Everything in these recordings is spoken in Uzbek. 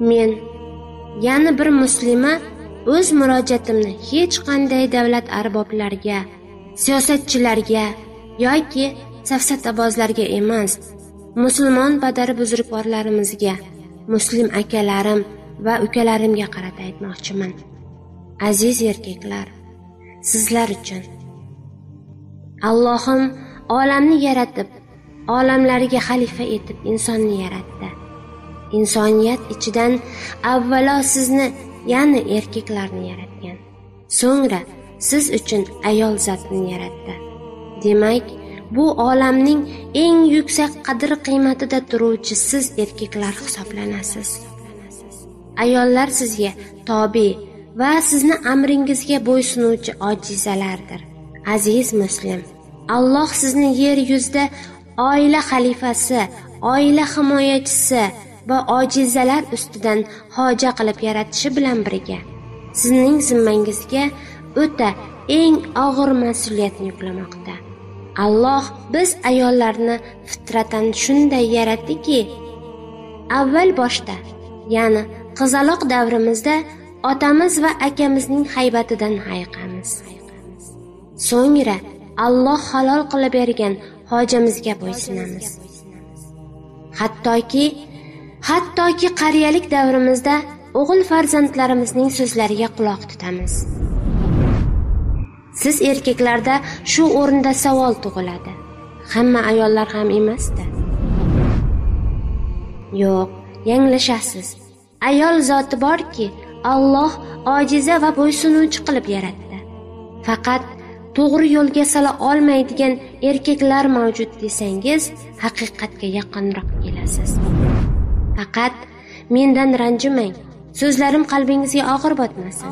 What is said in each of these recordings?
men yana bir muslima o'z murojaatimni hech qanday davlat arboblariga siyosatchilarga yoki safsatabozlarga emas musulmon badari buzrukvorlarimizga muslim akalarim va ukalarimga qarata aytmoqchiman. Aziz erkaklar sizlar uchun allohim olamni yaratib olamlariga xalifa etib insonni yaratdi. Insoniyat ichidan avvalo sizni ya'ni erkaklarni yaratgan. So'ngra siz uchun ayol zotni yaratdi. Demak bu olamning eng yuksak qadr qiymatida turuvchi siz erkaklar hisoblanasiz. Ayollar sizga tobe va sizni amringizga bo'ysunuvchi ojizalardir. Aziz muslim alloh sizni yer yuzida oila xalifasi oila himoyachisi va ojizalar ustidan hoja qilib yaratishi bilan birga sizning zimmangizga o'ta eng og'ir mas'uliyatni yuklamoqda. Alloh biz ayollarni fitratan shunday yaratdiki avval boshda ya'ni qizaloq davrimizda otamiz va akamizning haybatidan hayiqamiz so'ngra alloh halol qilib bergan hojamizga bo'ysunamiz. Hattoki hattoki qariyalik davrimizda o'g'il farzandlarimizning so'zlariga quloq tutamiz. Siz erkaklarda shu o'rinda savol tug'iladi. Hamma ayollar ham emasda. Yo'q yanglishasiz. Ayol zoti borki alloh ojiza va bo'ysunuvchi qilib yaratdi. Faqat to'g'ri yo'lga sola olmaydigan erkaklar mavjud desangiz haqiqatga yaqinroq kelasiz. Faqat mendan ranjimang. So'zlarim qalbingizga og'ir botmasin.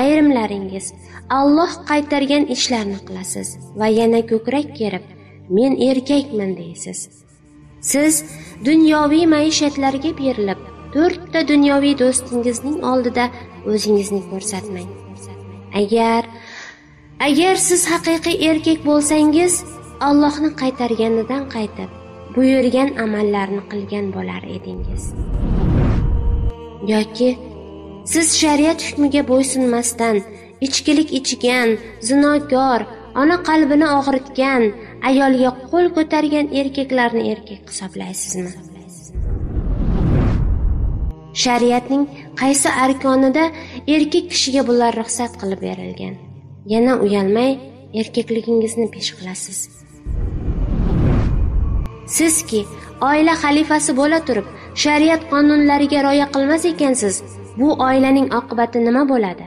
Ayrimlaringiz alloh qaytargan ishlarni qilasiz va yana ko'krak kerib men erkakman deysiz. Siz dunyoviy maishatlarga berilib to'rtta dunyoviy do'stingizning oldida o'zingizni ko'rsatmang. Agar agar siz haqiqiy erkak bo'lsangiz allohni qaytarganidan qaytib buyurgan amallarni qilgan bo'lar edingiz. Yoki siz shariat hukmiga bo'ysunmasdan ichkilik ichgan zinokor ona qalbini og'ritgan ayolga qo'l ko'targan erkaklarni erkak hisoblaysizmi? Shariatning qaysi arkonida erkak kishiga bular ruxsat qilib berilgan? Yana uyalmay erkakligingizni pesh qilasiz. Sizki oila xalifasi bo'la turib shariat qonunlariga rioya qilmas ekansiz bu oilaning oqibati nima bo'ladi?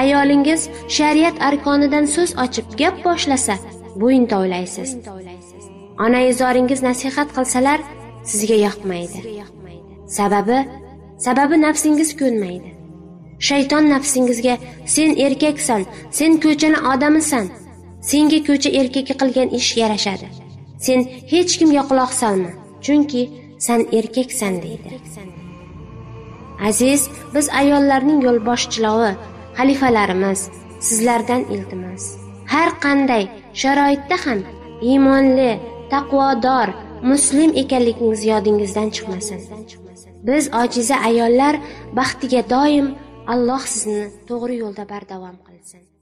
Ayolingiz shariat arkonidan so'z ochib gap boshlasa bo'yin tovlaysiz. Onayizoringiz nasihat qilsalar sizga yoqmaydi. Sababi sababi nafsingiz ko'nmaydi. Shayton nafsingizga sen erkaksan sen ko'chani odamisan senga ko'cha erkagi qilgan ish yarashadi. Sen hech kimga quloq solma chunki san erkaksan deydi. Aziz biz ayollarning yo'lboshchilovi xalifalarimiz sizlardan iltimos. Har qanday sharoitda ham iymonli taqvodor muslim ekanligingiz yodingizdan chiqmasin. Biz ojiza ayollar baxtiga doim alloh sizni to'g'ri yo'lda bardavom qilsin.